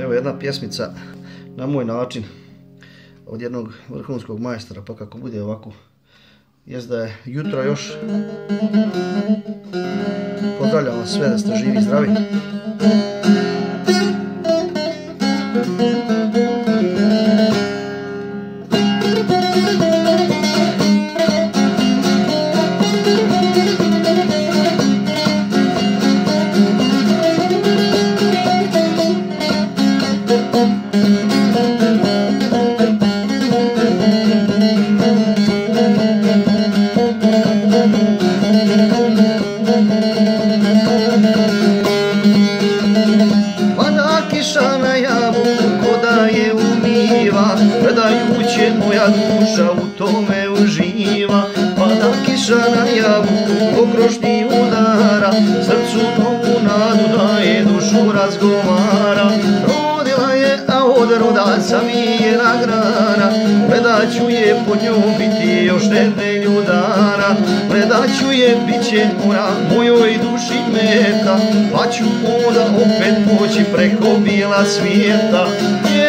Evo jedna pjesmica na moj način od jednog vrhunskog majstora, pa kako bude ovako, jest da je jutro još. Pozdravljam vas sve da ste živi i zdravi. Gledajuće moja duša u tome uživa. Pada kiša na javu, okrošnji udara Srcu novu nadu daje, dušu razgovara od roda sam grana Predaću je pod biti još nedelju dana Predaću je, bit će ona mojoj duši meta. Pa ću onda opet moći preko bila svijeta.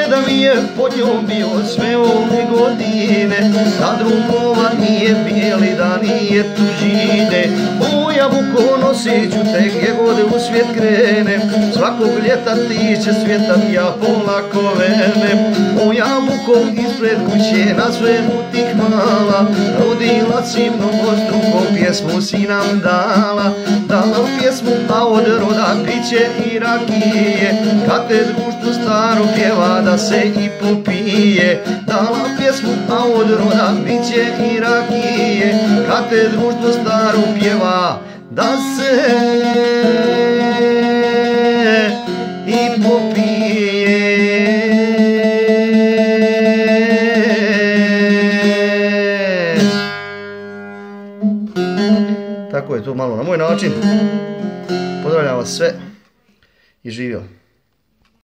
Da mi je pod njom bio sve ovo godine Da drugova nije bijeli, da nije tužine. U jabuku noseću te gdje god u svijet krenem Svakog ljeta ti će svjetat ja polako venem. U jabukom ispred kuće na svemu tih mala Rodila si mnogo struko pjesmu si nam dala od roda piće i rakije Kad te društvo staro pjeva da se i popije Dala pjesmu, a od roda piće i rakije Kad te društvo staro pjeva Da se i popije Tako je to malo na moj način. Vas sve i živio.